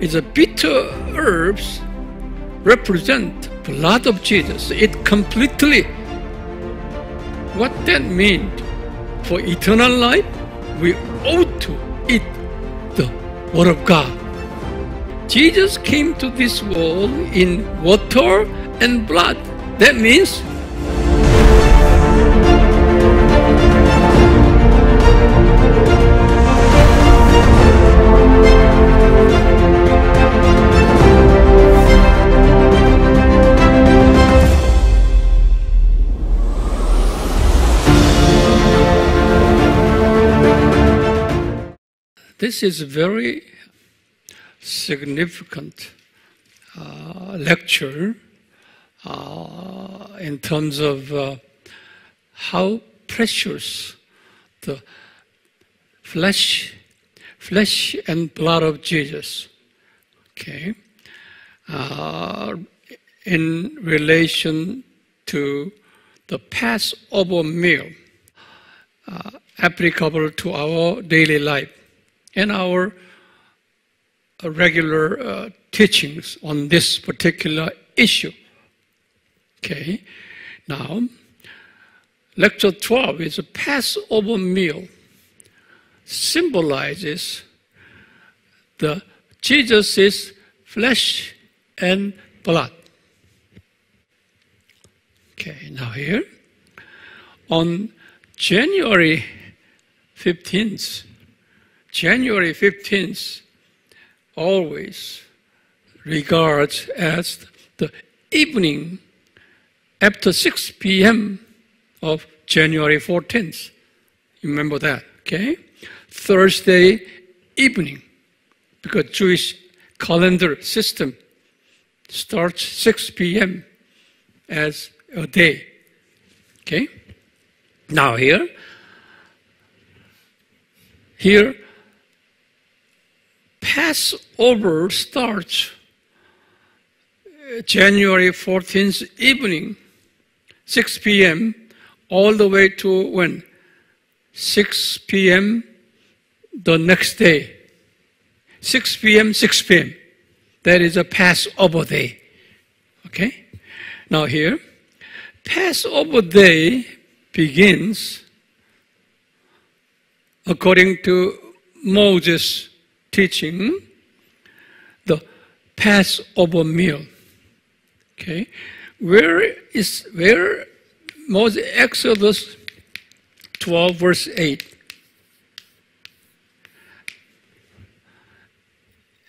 is a bitter herbs represent blood of Jesus. It completely what that means for eternal life, we ought to eat the Word of God. Jesus came to this world in water and blood. That means This is a very significant uh, lecture uh, in terms of uh, how precious the flesh, flesh and blood of Jesus. Okay, uh, in relation to the Passover meal, uh, applicable to our daily life and our uh, regular uh, teachings on this particular issue. Okay, now, lecture 12 is a Passover meal, symbolizes the Jesus' flesh and blood. Okay, now here, on January 15th, January 15th always regards as the evening after 6 p.m. of January 14th. Remember that, okay? Thursday evening, because Jewish calendar system starts 6 p.m. as a day. Okay? Now here, here Passover starts uh, January 14th evening, 6 p.m., all the way to when? 6 p.m. the next day. 6 p.m., 6 p.m. That is a Passover day. Okay? Now here, Passover day begins according to Moses' teaching the Passover meal. Okay, where is where Moses Exodus 12 verse 8.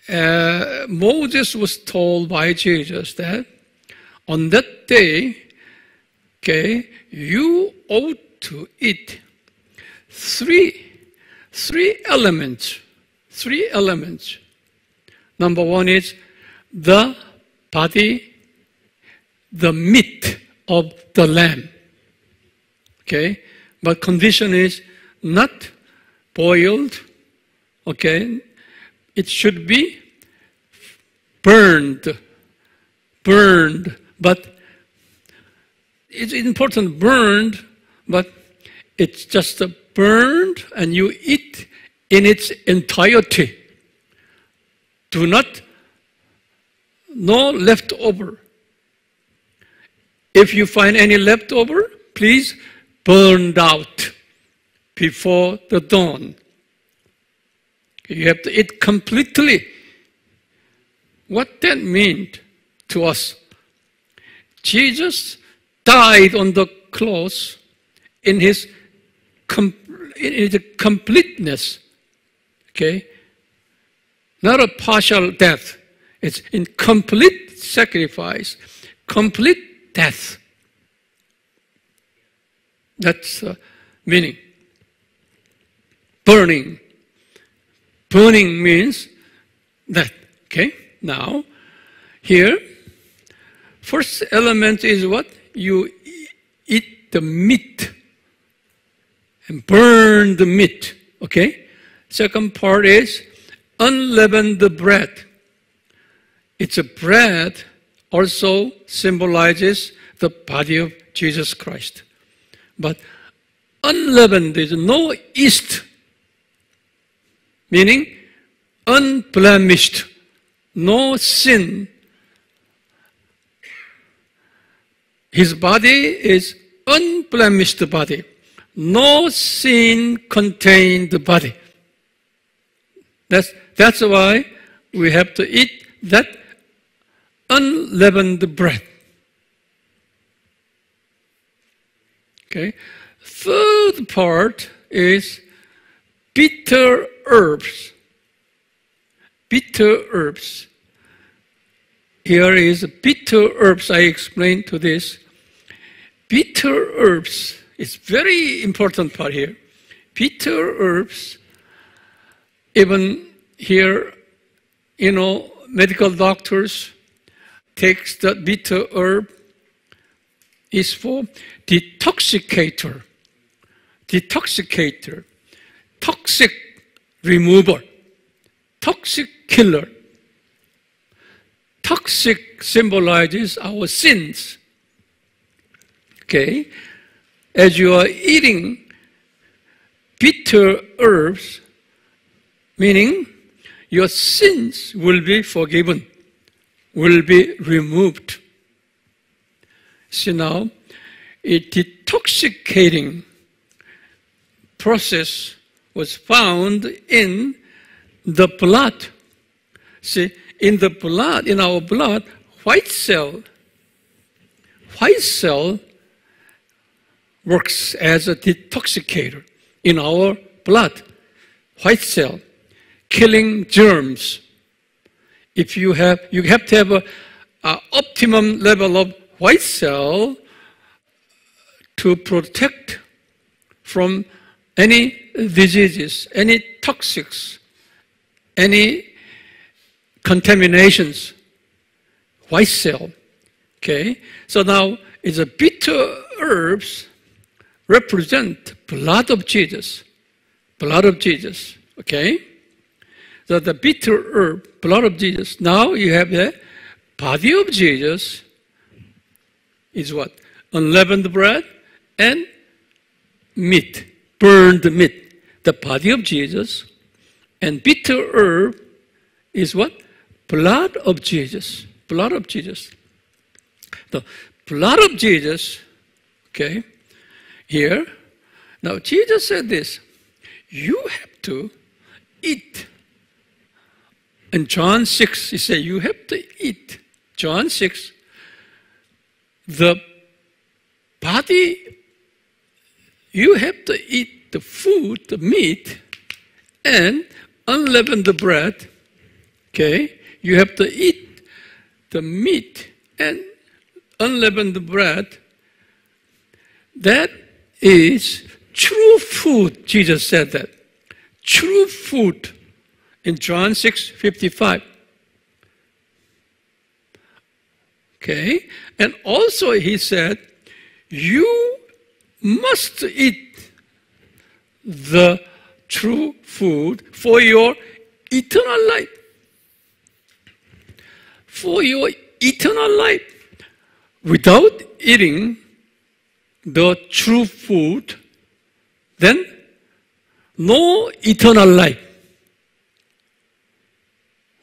Uh, Moses was told by Jesus that on that day, okay, you ought to eat three, three elements three elements. Number one is the body, the meat of the lamb. Okay? But condition is not boiled. Okay? It should be burned. Burned. But it's important burned, but it's just burned and you eat in its entirety. Do not, no leftover. If you find any leftover, please burn out before the dawn. You have to eat completely. What that meant to us? Jesus died on the cross in his, in his completeness Okay? Not a partial death. It's in complete sacrifice, complete death. That's the meaning. Burning. Burning means that. Okay? Now, here, first element is what? You eat the meat and burn the meat. Okay? Second part is unleavened bread. It's a bread also symbolizes the body of Jesus Christ. But unleavened is no yeast, meaning unblemished. no sin. His body is unblemished body. No sin contained body. That's, that's why we have to eat that unleavened bread. Okay. Third part is bitter herbs. Bitter herbs. Here is bitter herbs. I explained to this. Bitter herbs is very important part here. Bitter herbs, even here, you know, medical doctors takes the bitter herb is for detoxicator, detoxicator, toxic remover, toxic killer. Toxic symbolizes our sins. Okay? As you are eating bitter herbs, meaning your sins will be forgiven, will be removed. See now, a detoxicating process was found in the blood. See, in the blood, in our blood, white cell, white cell works as a detoxicator in our blood. White cell, killing germs. If you have, you have to have a, a optimum level of white cell to protect from any diseases, any toxics, any contaminations. White cell. Okay? So now it's a bitter herbs represent blood of Jesus. Blood of Jesus. Okay? So the bitter herb, blood of Jesus. Now you have the body of Jesus is what? Unleavened bread and meat, burned meat. The body of Jesus and bitter herb is what? Blood of Jesus. Blood of Jesus. The blood of Jesus, okay, here. Now, Jesus said this you have to eat. In John 6, he said, You have to eat. John 6, the body, you have to eat the food, the meat, and unleavened bread. Okay? You have to eat the meat and unleavened bread. That is true food. Jesus said that. True food in John 6 55. Okay? And also he said, You must eat the true food for your eternal life. For your eternal life. Without eating the true food, then no eternal life.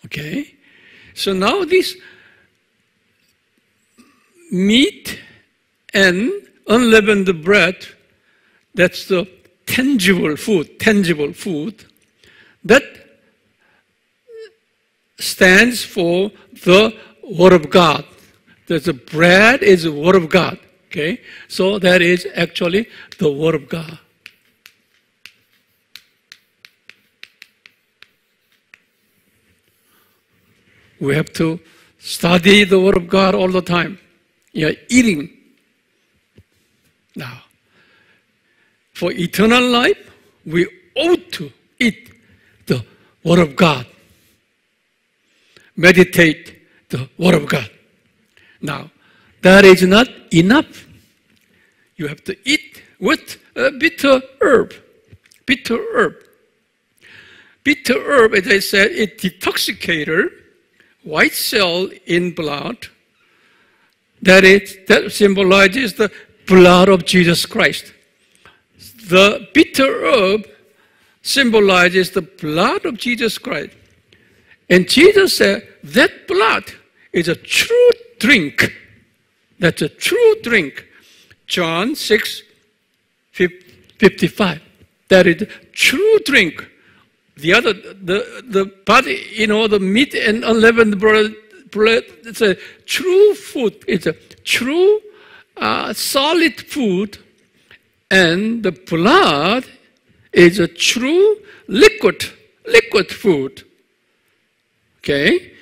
Okay? So now this meat and unleavened bread, that's the tangible food, tangible food, that stands for the Word of God. The bread is the Word of God. Okay? So that is actually the Word of God. We have to study the Word of God all the time. You're eating. Now, for eternal life, we ought to eat the Word of God. Meditate the Word of God. Now, that is not enough. You have to eat with a bitter herb. Bitter herb. Bitter herb, as I said, is detoxicator, white cell in blood. That is that symbolizes the blood of Jesus Christ. The bitter herb symbolizes the blood of Jesus Christ. And Jesus said, that blood is a true drink. That's a true drink. John 6, 55. That is true drink. The other, the, the body, you know, the meat and unleavened bread, bread it's a true food. It's a true uh, solid food. And the blood is a true liquid, liquid food. Okay?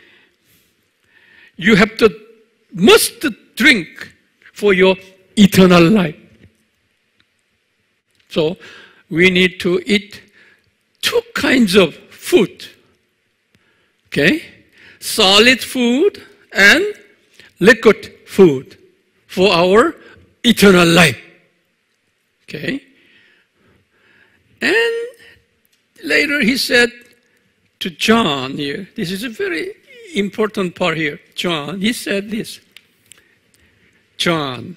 You have to, must drink for your eternal life. So, we need to eat two kinds of food. Okay? Solid food and liquid food for our eternal life. Okay? And later he said to John here, this is a very important part here. John, he said this John,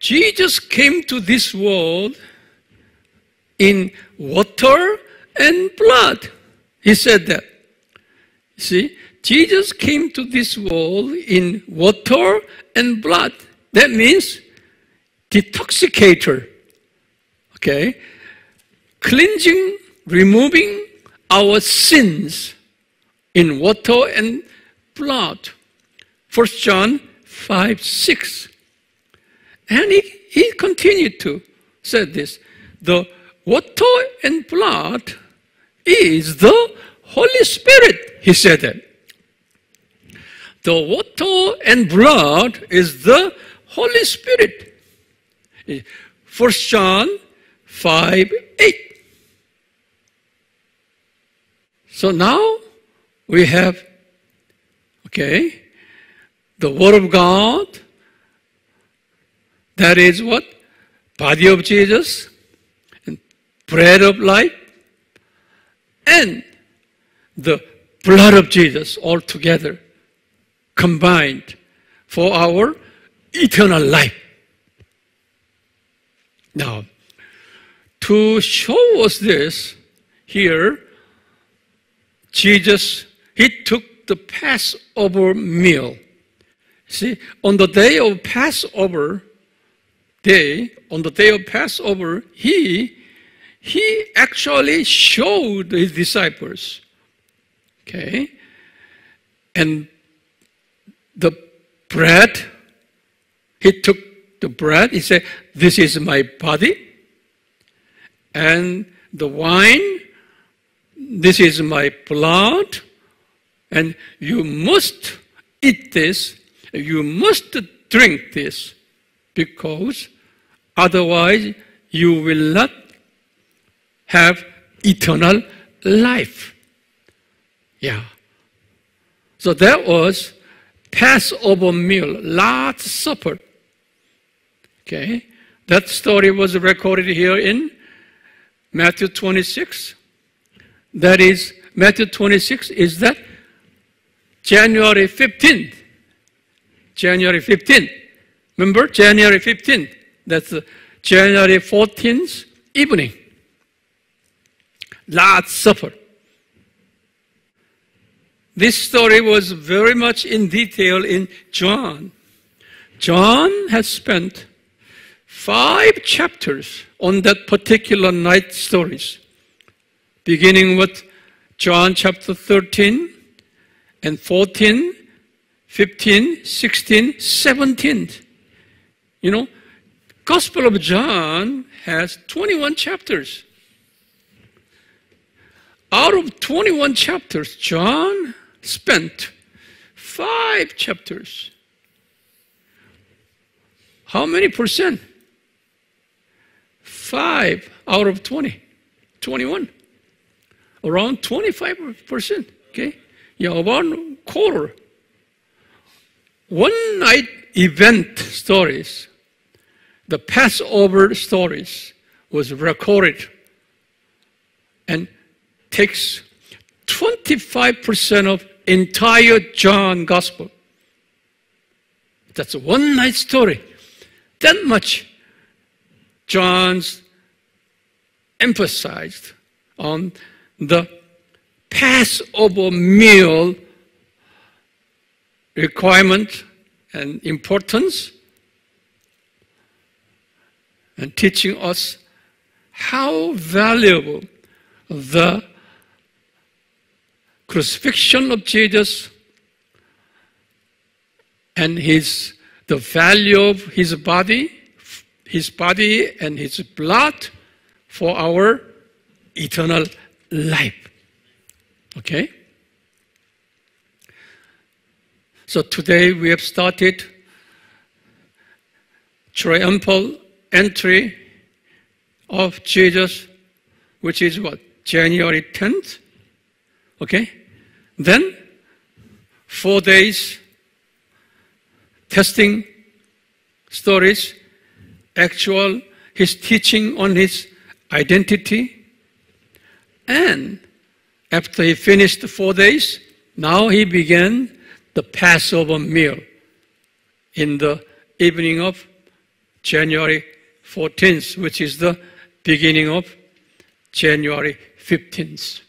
Jesus came to this world in water and blood. He said that. See, Jesus came to this world in water and blood. That means detoxicator. Okay? Cleansing, removing our sins in water and blood. First John 5 6. And he, he continued to say this the water and blood is the Holy Spirit, he said that. The water and blood is the Holy Spirit. First John 5 8. So now we have, okay, the Word of God, that is what? Body of Jesus, bread of life, and the blood of Jesus all together combined for our eternal life. Now, to show us this, here, Jesus, he took the Passover meal. See, on the day of Passover, day, on the day of Passover, he, he actually showed his disciples, okay, and the bread, he took the bread, he said, This is my body, and the wine, this is my blood, and you must eat this, you must drink this, because otherwise you will not have eternal life. Yeah. So that was Passover meal, Last Supper. Okay. That story was recorded here in Matthew 26. That is, Matthew 26 is that January 15th. January 15th. Remember, January 15th. That's January 14th evening. Last Supper. This story was very much in detail in John. John has spent five chapters on that particular night stories, beginning with John chapter 13 and 14, 15, 16, 17. You know, Gospel of John has 21 chapters. Out of 21 chapters, John spent five chapters. How many percent? Five out of 20, 21. Around 25%. Okay? Yeah, about quarter. One night event stories, the Passover stories, was recorded and takes 25% of entire John Gospel. That's a one night story. That much John's emphasized on the Passover meal requirement and importance and teaching us how valuable the crucifixion of Jesus and his the value of his body, his body and his blood for our eternal life. Okay? So today we have started triumphal entry of Jesus, which is what? January 10th. Okay? Then, four days testing stories, actual, his teaching on his identity. And after he finished four days, now he began the Passover meal in the evening of January 14th, which is the beginning of January 15th.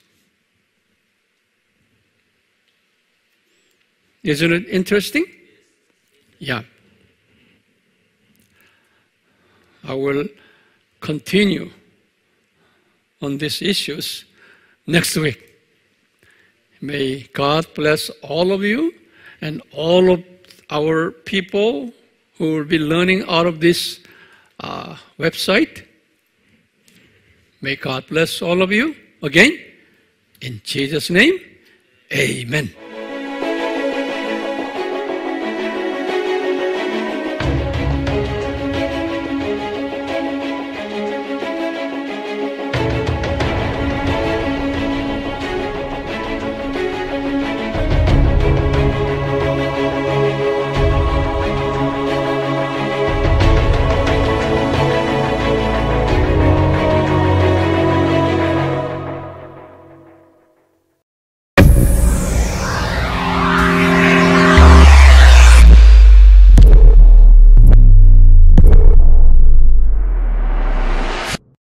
Isn't it interesting? Yeah. I will continue on these issues next week. May God bless all of you and all of our people who will be learning out of this uh, website. May God bless all of you again. In Jesus' name, amen.